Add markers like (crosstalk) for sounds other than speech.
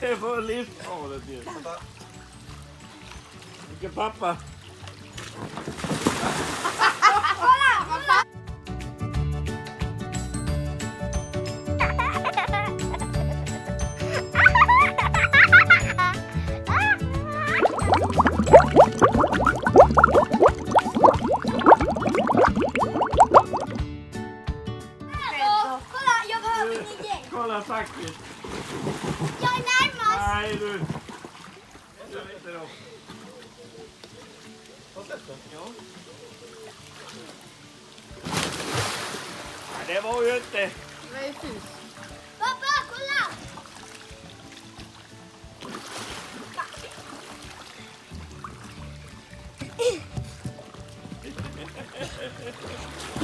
Det var livsfarligt ju. Vilken pappa. Kolla faktiskt. Jag är närmast. Nej du. Ja. Det var ju inte. Det var ju fus. Pappa, kolla! (laughs)